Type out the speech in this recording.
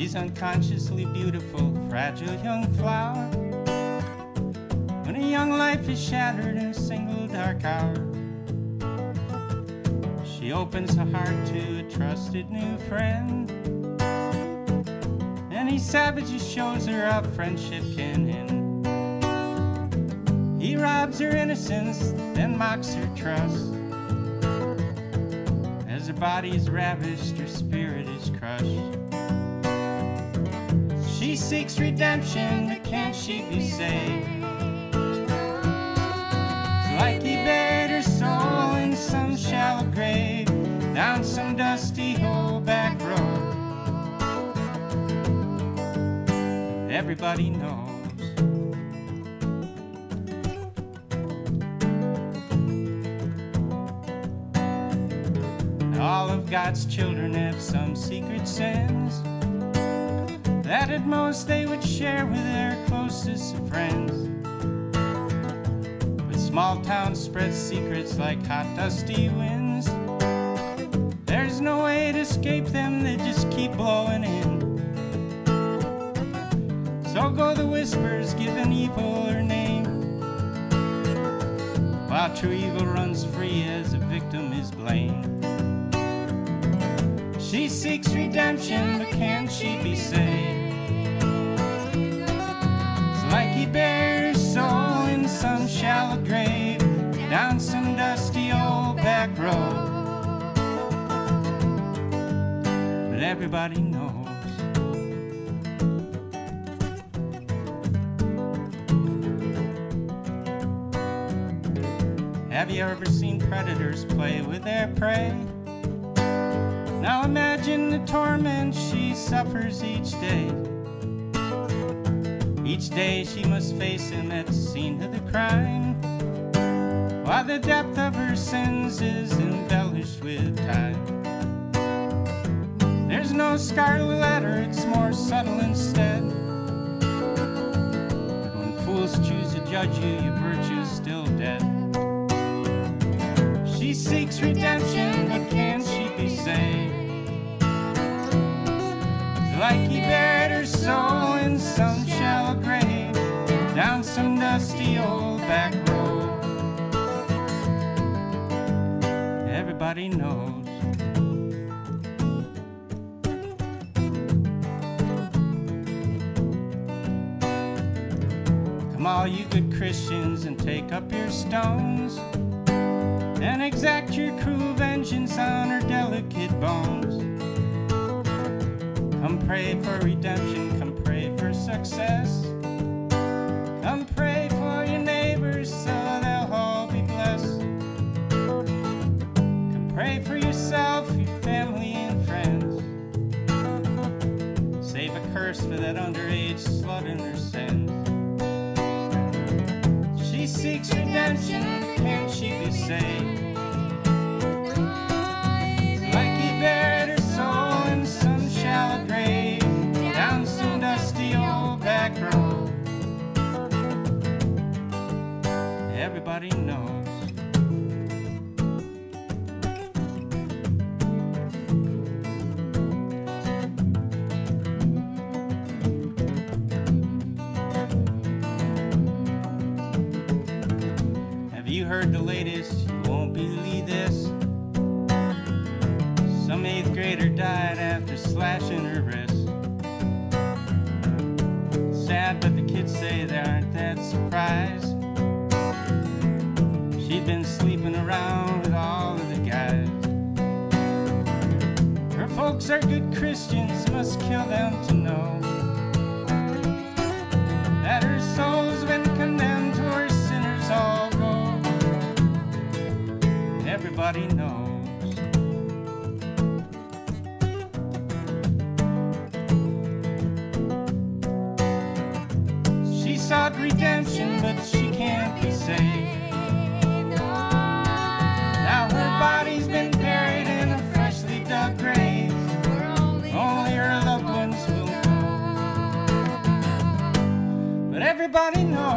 She's unconsciously beautiful, fragile young flower. When a young life is shattered in a single dark hour, she opens her heart to a trusted new friend. And he savagely shows her how friendship can end. He robs her innocence, then mocks her trust. As her body is ravished, her spirit is crushed. She seeks redemption, but can't she be saved? Like he buried her soul in some shallow grave, down some dusty hole back road. Everybody knows. All of God's children have some secret sins that at most they would share with their closest friends. But small towns spread secrets like hot, dusty winds. There's no way to escape them, they just keep blowing in. So go the whispers, giving evil her name. While true evil runs free as a victim is blamed. She seeks redemption, but can she be saved? It's like he her soul in some shallow grave, down some dusty old back road. But everybody knows. Have you ever seen predators play with their prey? Now imagine the torment she suffers each day. Each day she must face him at the scene of the crime, while the depth of her sins is embellished with time. There's no scarlet letter, it's more subtle instead. But when fools choose to judge you, your virtue's still dead. She seeks redemption, but can she be saved? Like he her soul in some shallow grave, down some dusty old back road. Everybody knows. Come, all you good Christians, and take up your stones and exact your cruel vengeance on her delicate bones. Come pray for redemption, come pray for success. Come pray for your neighbors so they'll all be blessed. Come pray for yourself, your family, and friends. Save a curse for that underage slut and her sins. She seeks redemption, can she be saved? Heard the latest? You won't believe this. Some eighth grader died after slashing her wrist. Sad, but the kids say they aren't that surprised. She'd been sleeping around with all of the guys. Her folks are good Christians, must kill them to nobody knows. She sought redemption, but she can't be saved. Now her body's been buried in a freshly dug grave. Only her loved ones will know. But everybody knows.